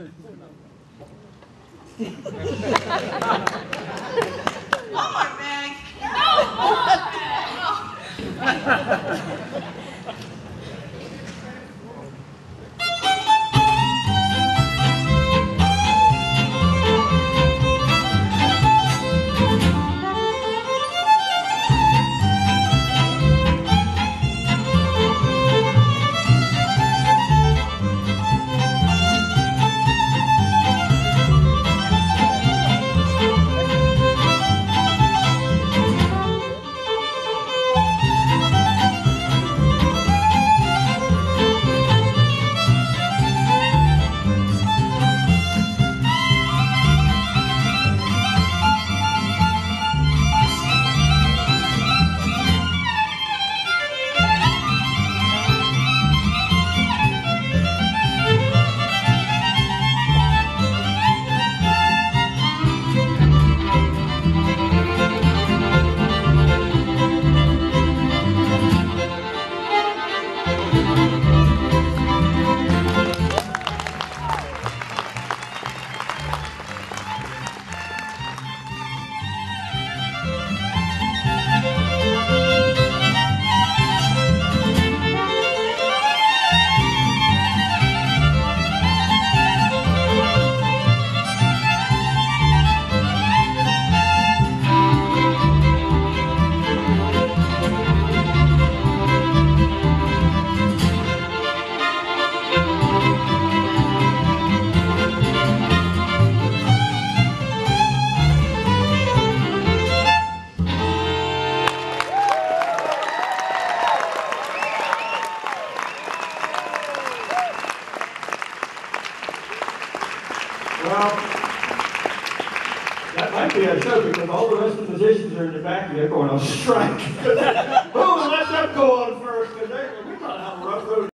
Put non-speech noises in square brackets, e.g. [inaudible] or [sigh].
Lord, man. No, Lord, man. [laughs] Well, that might be a show because all the rest of the musicians are in the back and they're going on strike. [laughs]